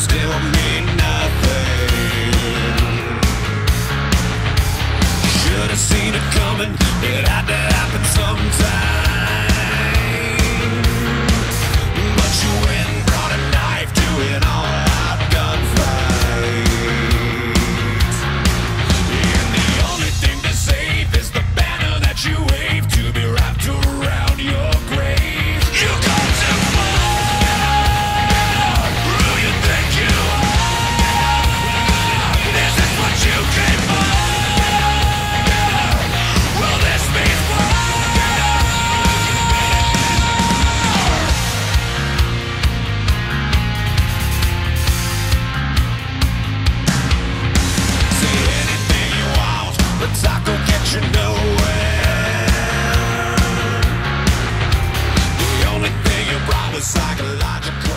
still mean nothing. Should have seen it coming. psychological